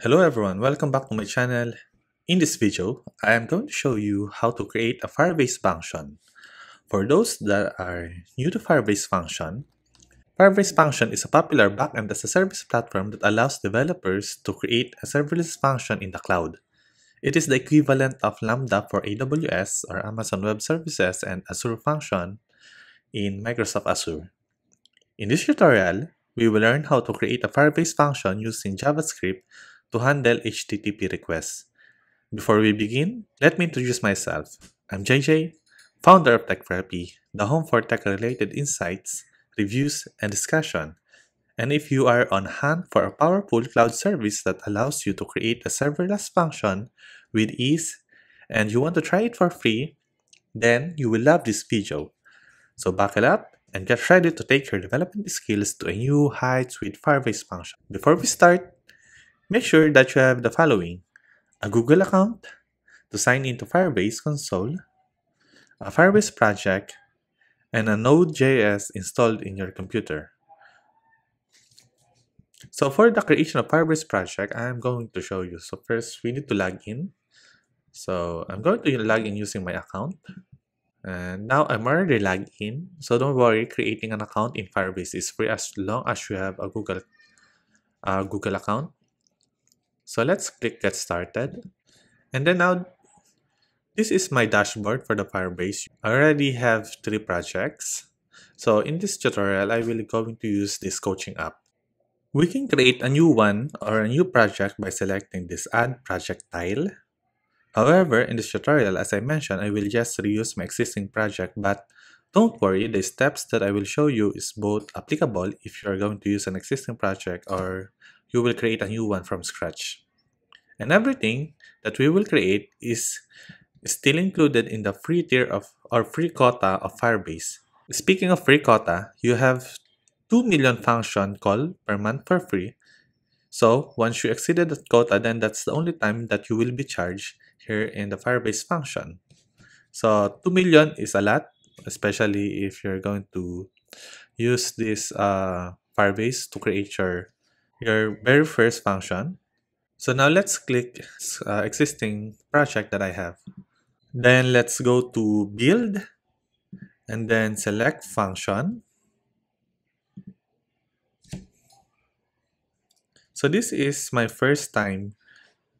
Hello everyone, welcome back to my channel. In this video, I am going to show you how to create a Firebase function. For those that are new to Firebase function, Firebase function is a popular backend as a service platform that allows developers to create a serverless function in the cloud. It is the equivalent of Lambda for AWS or Amazon Web Services and Azure Function in Microsoft Azure. In this tutorial, we will learn how to create a Firebase function using JavaScript to handle HTTP requests. Before we begin, let me introduce myself. I'm JJ, founder of Tech Preppy, the home for tech-related insights, reviews, and discussion. And if you are on hand for a powerful cloud service that allows you to create a serverless function with ease and you want to try it for free, then you will love this video. So buckle up and get ready to take your development skills to a new heights with Firebase function. Before we start, make sure that you have the following. A Google account to sign into Firebase console, a Firebase project, and a Node.js installed in your computer. So for the creation of Firebase project, I'm going to show you. So first, we need to log in. So I'm going to log in using my account. And now I'm already logged in. So don't worry, creating an account in Firebase is free as long as you have a Google, uh, Google account. So let's click get started. And then now, this is my dashboard for the Firebase. I already have three projects. So in this tutorial, I will going to use this coaching app. We can create a new one or a new project by selecting this add project tile. However, in this tutorial, as I mentioned, I will just reuse my existing project, but don't worry, the steps that I will show you is both applicable if you are going to use an existing project or you will create a new one from scratch. And everything that we will create is still included in the free tier of or free quota of Firebase. Speaking of free quota, you have 2 million function call per month for free. So once you exceeded that quota, then that's the only time that you will be charged here in the Firebase function. So 2 million is a lot, especially if you're going to use this uh, Firebase to create your, your very first function. So now let's click uh, existing project that I have. Then let's go to build and then select function So this is my first time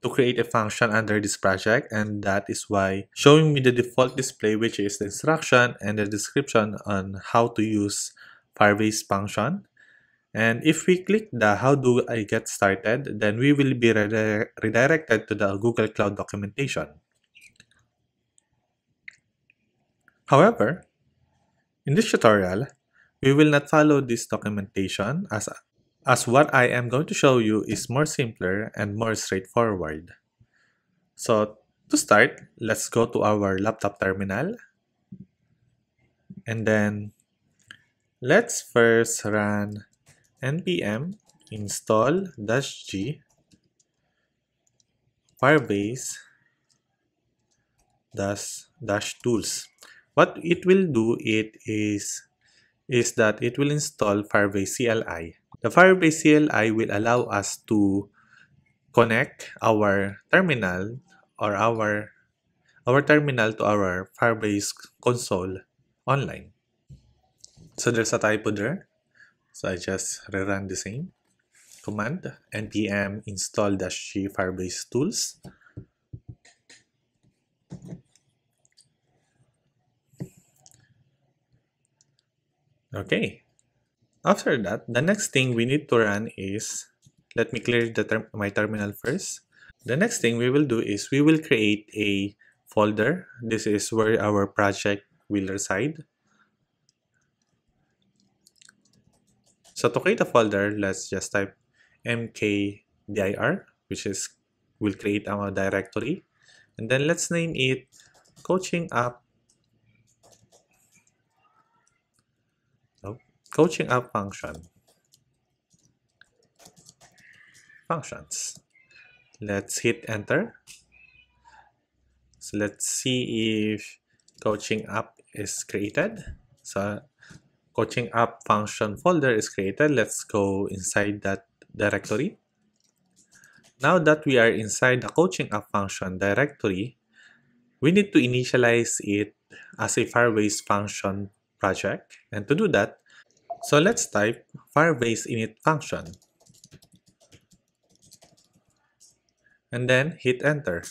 to create a function under this project and that is why showing me the default display which is the instruction and the description on how to use Firebase function. And if we click the how do I get started, then we will be redi redirected to the Google Cloud documentation. However, in this tutorial, we will not follow this documentation as as what I am going to show you is more simpler and more straightforward. So to start, let's go to our laptop terminal. And then let's first run npm install dash g firebase dash dash tools. What it will do it is is that it will install Firebase CLI. The Firebase CLI will allow us to connect our terminal or our our terminal to our Firebase console online. So there's a typo there. So I just rerun the same command npm install dash g firebase tools Okay. After that, the next thing we need to run is, let me clear the ter my terminal first. The next thing we will do is we will create a folder. This is where our project will reside. So to create a folder, let's just type mkdir, which is will create our directory. And then let's name it coaching app. Coaching app function. Functions. Let's hit enter. So let's see if coaching app is created. So coaching app function folder is created let's go inside that directory Now that we are inside the coaching app function directory, we need to initialize it as a Firebase function project. And to do that, so let's type Firebase init function. And then hit enter.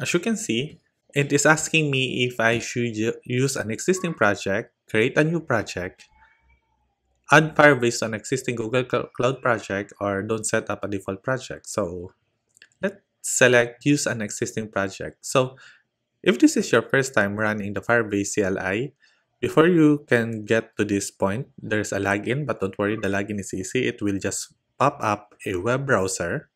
As you can see, it is asking me if I should use an existing project, create a new project, add Firebase on an existing Google Cloud project, or don't set up a default project. So let's select use an existing project. So if this is your first time running the Firebase CLI, before you can get to this point, there's a login, but don't worry, the login is easy. It will just pop up a web browser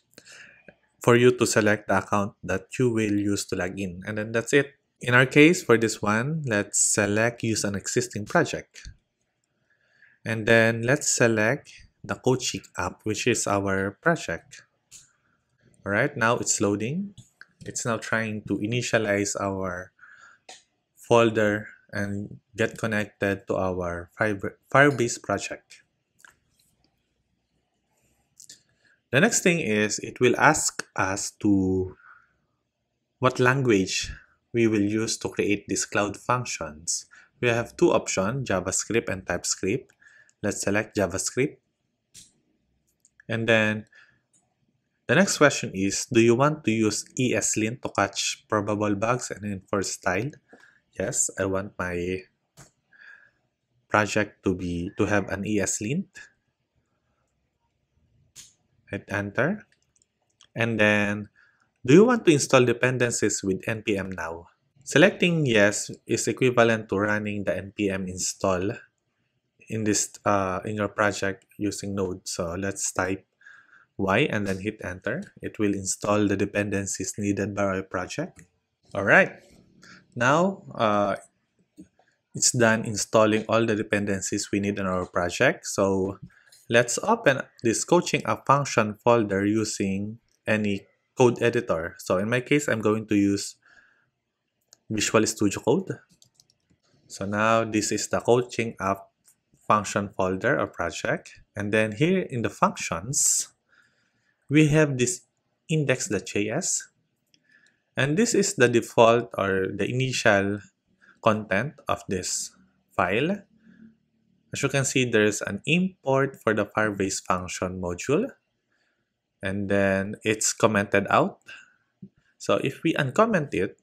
for you to select the account that you will use to log in. And then that's it. In our case, for this one, let's select use an existing project. And then let's select the coaching app, which is our project. All right, now it's loading. It's now trying to initialize our folder and get connected to our Firebase project. The next thing is it will ask us to what language we will use to create these cloud functions. We have two options, JavaScript and TypeScript. Let's select JavaScript. And then the next question is, do you want to use ESLint to catch probable bugs and enforce style? Yes, I want my project to be to have an ESLint hit enter and then do you want to install dependencies with npm now? Selecting yes is equivalent to running the npm install in this uh, in your project using node. So let's type y and then hit enter. It will install the dependencies needed by our project. All right. Now uh, it's done installing all the dependencies we need in our project. So Let's open this coaching app function folder using any code editor. So in my case, I'm going to use Visual Studio Code. So now this is the coaching app function folder or project. And then here in the functions, we have this index.js. And this is the default or the initial content of this file. As you can see, there's an import for the Firebase function module. And then it's commented out. So if we uncomment it,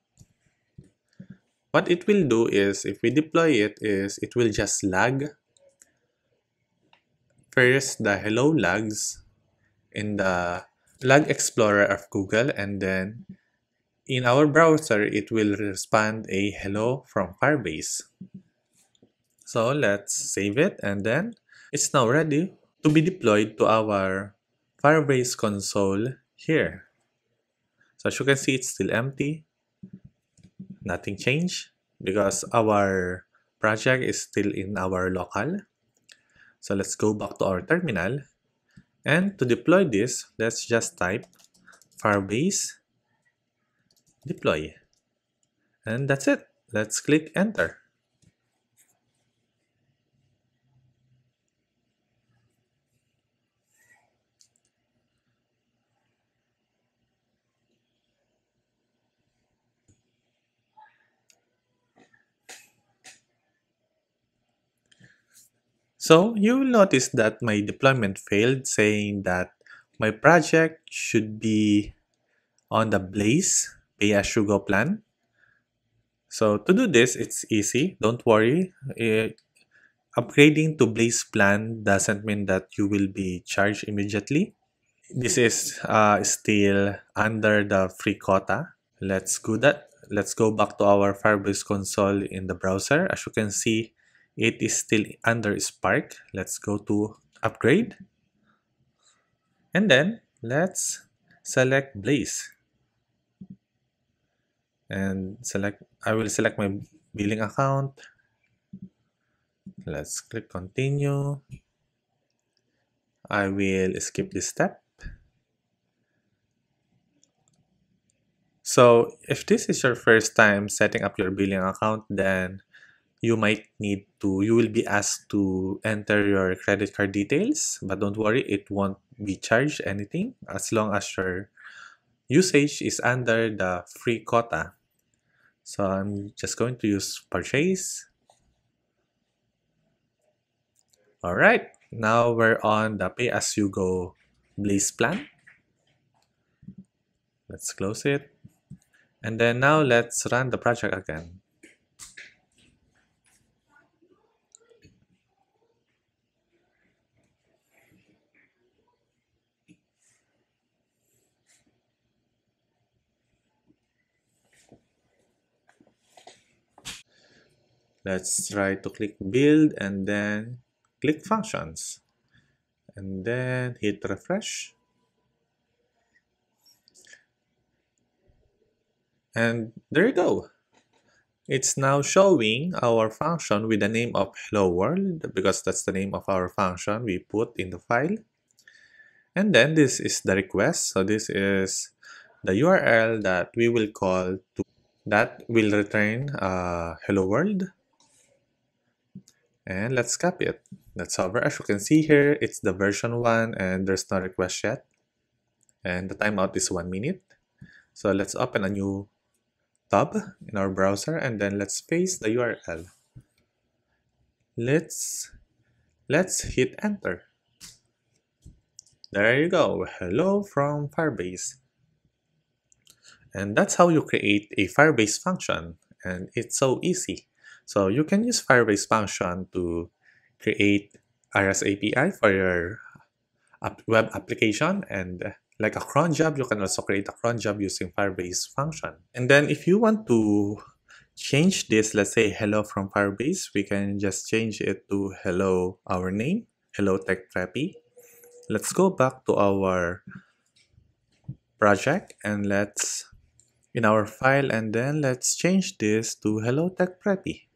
what it will do is, if we deploy it, is it will just lag first the hello logs in the log explorer of Google and then in our browser it will respond a hello from Firebase. So let's save it and then it's now ready to be deployed to our Firebase console here. So as you can see, it's still empty. Nothing changed because our project is still in our local. So let's go back to our terminal. And to deploy this, let's just type Firebase deploy. And that's it. Let's click enter. So you will notice that my deployment failed saying that my project should be on the Blaze pay-as-you-go plan. So to do this, it's easy. Don't worry. It, upgrading to Blaze plan doesn't mean that you will be charged immediately. This is uh, still under the free quota. Let's go that. Let's go back to our Firebase console in the browser. As you can see, it is still under Spark. Let's go to upgrade. And then let's select Blaze. And select, I will select my billing account. Let's click continue. I will skip this step. So if this is your first time setting up your billing account, then you might need to, you will be asked to enter your credit card details, but don't worry, it won't be charged anything as long as your usage is under the free quota. So I'm just going to use purchase. All right, now we're on the pay as you go Blaze plan. Let's close it. And then now let's run the project again. Let's try to click build and then click functions. And then hit refresh. And there you go. It's now showing our function with the name of hello world because that's the name of our function we put in the file. And then this is the request. So this is the url that we will call to that will return uh, hello world and let's copy it. Let's hover as you can see here it's the version 1 and there's no request yet. And the timeout is one minute. So let's open a new tab in our browser and then let's paste the url let's let's hit enter. There you go. Hello from firebase. And that's how you create a firebase function. And it's so easy so you can use Firebase function to create REST API for your web application and like a cron job, you can also create a cron job using Firebase function. And then if you want to change this, let's say hello from Firebase, we can just change it to hello our name, hello tech preppy. Let's go back to our project and let's in our file and then let's change this to hello tech preppy.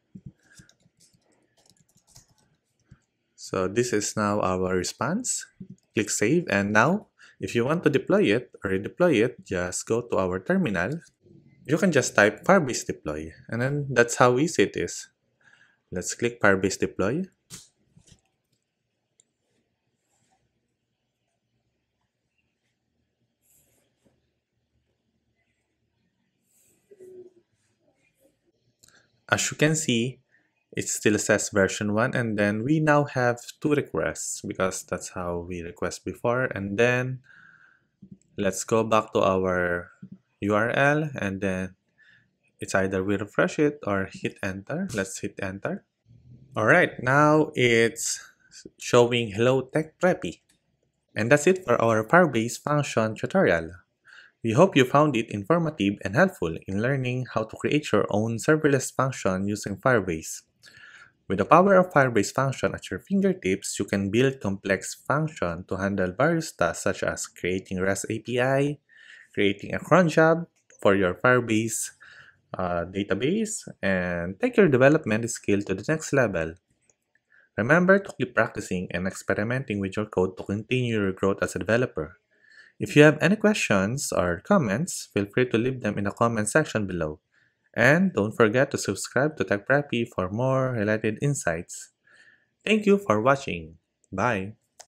So this is now our response. Click save and now if you want to deploy it or redeploy it, just go to our terminal. You can just type Firebase deploy and then that's how easy it is. Let's click Firebase deploy. As you can see, it still says version 1 and then we now have two requests because that's how we request before. And then let's go back to our URL and then it's either we refresh it or hit enter. Let's hit enter. All right now it's showing hello tech preppy. And that's it for our firebase function tutorial. We hope you found it informative and helpful in learning how to create your own serverless function using Firebase. With the power of Firebase function at your fingertips, you can build complex functions to handle various tasks such as creating REST API, creating a cron job for your Firebase uh, database, and take your development skill to the next level. Remember to keep practicing and experimenting with your code to continue your growth as a developer. If you have any questions or comments, feel free to leave them in the comment section below. And don't forget to subscribe to TechPreppy for more related insights. Thank you for watching. Bye.